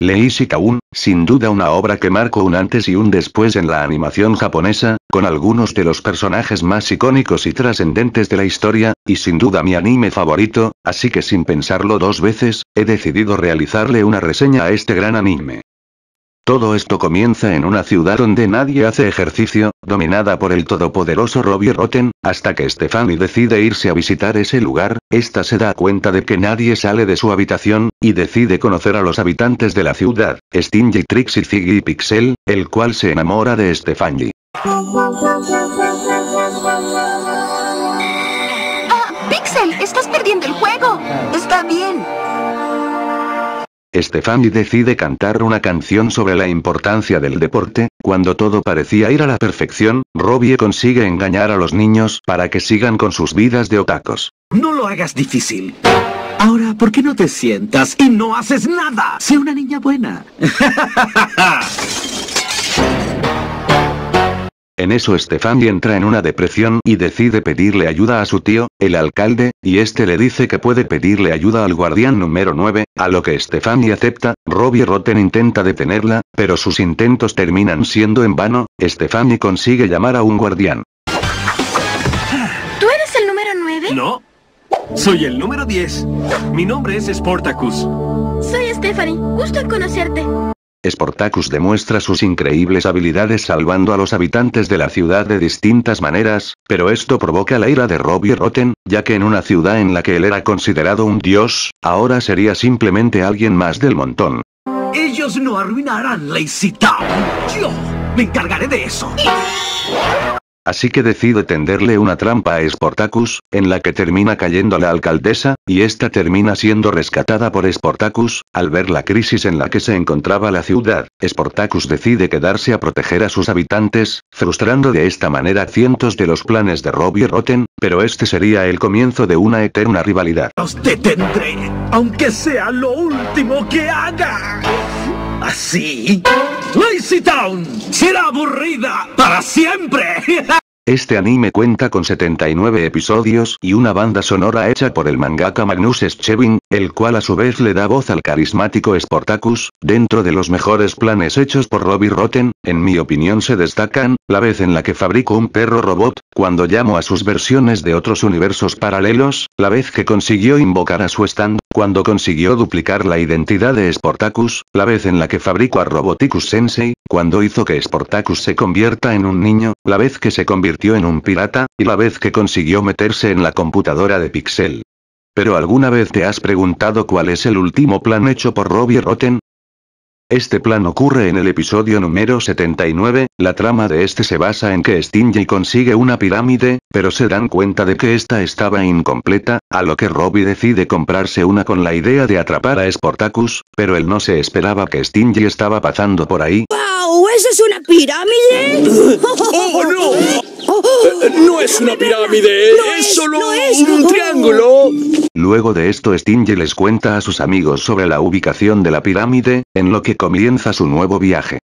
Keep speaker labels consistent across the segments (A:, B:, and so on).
A: Lei Shikaun, sin duda una obra que marcó un antes y un después en la animación japonesa, con algunos de los personajes más icónicos y trascendentes de la historia, y sin duda mi anime favorito, así que sin pensarlo dos veces, he decidido realizarle una reseña a este gran anime. Todo esto comienza en una ciudad donde nadie hace ejercicio, dominada por el todopoderoso Robbie Rotten, hasta que Stephanie decide irse a visitar ese lugar, esta se da cuenta de que nadie sale de su habitación, y decide conocer a los habitantes de la ciudad, Stingy Trixie Ziggy y Pixel, el cual se enamora de Stephanie.
B: Ah, Pixel, estás perdiendo el juego. Está bien.
A: Stephanie decide cantar una canción sobre la importancia del deporte, cuando todo parecía ir a la perfección, Robbie consigue engañar a los niños para que sigan con sus vidas de otacos.
C: No lo hagas difícil. Ahora, ¿por qué no te sientas y no haces nada? Sé una niña buena.
A: En eso Stephanie entra en una depresión y decide pedirle ayuda a su tío, el alcalde, y este le dice que puede pedirle ayuda al guardián número 9, a lo que Stephanie acepta, Robbie Rotten intenta detenerla, pero sus intentos terminan siendo en vano, Stephanie consigue llamar a un guardián.
B: ¿Tú eres el número 9?
C: ¿No? Soy el número 10. Mi nombre es Sportacus.
B: Soy Stephanie. Gusto en conocerte.
A: Sportacus demuestra sus increíbles habilidades salvando a los habitantes de la ciudad de distintas maneras, pero esto provoca la ira de Robbie Rotten, ya que en una ciudad en la que él era considerado un dios, ahora sería simplemente alguien más del montón.
C: Ellos no arruinarán Lazy Town. Yo me encargaré de eso.
A: Así que decide tenderle una trampa a Sportacus, en la que termina cayendo la alcaldesa, y esta termina siendo rescatada por Sportacus, al ver la crisis en la que se encontraba la ciudad, Sportacus decide quedarse a proteger a sus habitantes, frustrando de esta manera cientos de los planes de Robbie Rotten, pero este sería el comienzo de una eterna rivalidad.
C: Los detendré, aunque sea lo último que haga. Así, Lazy Town será aburrida para siempre.
A: Este anime cuenta con 79 episodios y una banda sonora hecha por el mangaka Magnus Scheving, el cual a su vez le da voz al carismático Sportacus, dentro de los mejores planes hechos por Robbie Rotten, en mi opinión se destacan, la vez en la que fabrico un perro robot, cuando llamo a sus versiones de otros universos paralelos, la vez que consiguió invocar a su stand, cuando consiguió duplicar la identidad de Sportacus, la vez en la que fabrico a Roboticus Sensei, cuando hizo que Sportacus se convierta en un niño, la vez que se convirtió en un pirata, y la vez que consiguió meterse en la computadora de Pixel. Pero ¿alguna vez te has preguntado cuál es el último plan hecho por Robbie Rotten? Este plan ocurre en el episodio número 79, la trama de este se basa en que Stingy consigue una pirámide, pero se dan cuenta de que esta estaba incompleta, a lo que Robbie decide comprarse una con la idea de atrapar a Sportacus, pero él no se esperaba que Stingy estaba pasando por ahí.
D: ¡Wow! ¿Eso es una pirámide?
E: ¡Oh, no! Eh, No es una pirámide,
D: No
E: es
D: es,
E: solo
D: no es.
E: un triángulo.
A: Luego de esto Stingy les cuenta a sus amigos sobre la ubicación de la pirámide, en lo que comienza su nuevo viaje.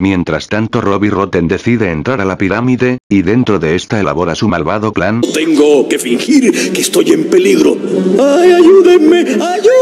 A: Mientras tanto Robbie Rotten decide entrar a la pirámide, y dentro de esta elabora su malvado plan,
E: Tengo que fingir que estoy en peligro. ¡Ay, ayúdenme! ¡Ayúdenme!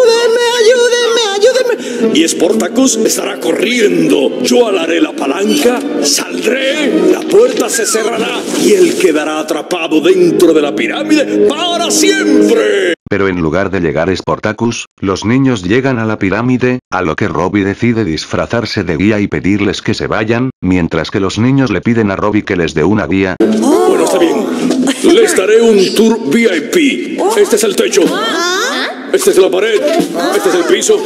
E: Y Sportacus estará corriendo. Yo alaré la palanca, saldré, la puerta se cerrará y él quedará atrapado dentro de la pirámide para siempre.
A: pero en lugar de llegar Sportacus, los niños llegan a la pirámide, a lo que Robbie decide disfrazarse de guía y pedirles que se vayan, mientras que los niños le piden a Robbie que les dé una guía,
E: Bueno, está bien. Les daré un tour VIP. Este es el techo. Esta es la pared. Este es el piso.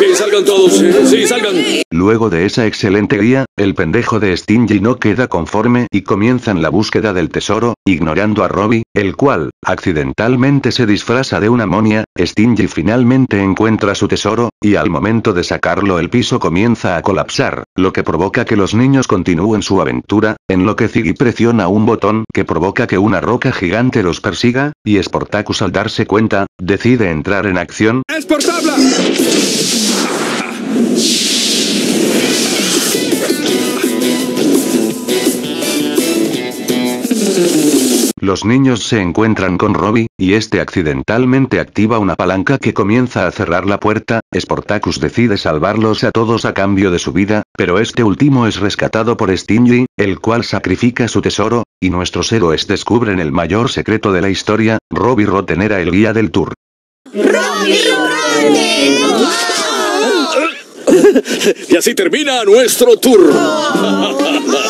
E: Que salgan todos. Sí, salgan.
A: Luego de esa excelente guía, el pendejo de Stingy no queda conforme y comienzan la búsqueda del tesoro, ignorando a Robbie, el cual, accidentalmente se disfraza de una monia, Stingy finalmente encuentra su tesoro, y al momento de sacarlo el piso comienza a colapsar, lo que provoca que los niños continúen su aventura, en lo que Ziggy presiona un botón que provoca que una roca gigante los persiga, y Sportacus al darse cuenta, decide entrar en acción,
E: ¡Es por tabla!
A: Los niños se encuentran con Robbie, y este accidentalmente activa una palanca que comienza a cerrar la puerta, Sportacus decide salvarlos a todos a cambio de su vida, pero este último es rescatado por Stingy, el cual sacrifica su tesoro, y nuestros héroes descubren el mayor secreto de la historia, Robbie Rotten era el guía del tour.
E: Y así termina nuestro tour.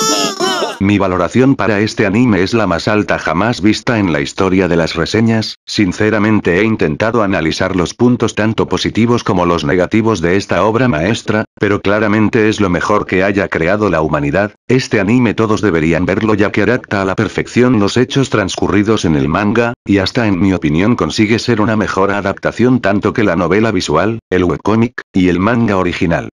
A: Mi valoración para este anime es la más alta jamás vista en la historia de las reseñas, sinceramente he intentado analizar los puntos tanto positivos como los negativos de esta obra maestra, pero claramente es lo mejor que haya creado la humanidad, este anime todos deberían verlo ya que adapta a la perfección los hechos transcurridos en el manga, y hasta en mi opinión consigue ser una mejor adaptación tanto que la novela visual, el webcomic, y el manga original.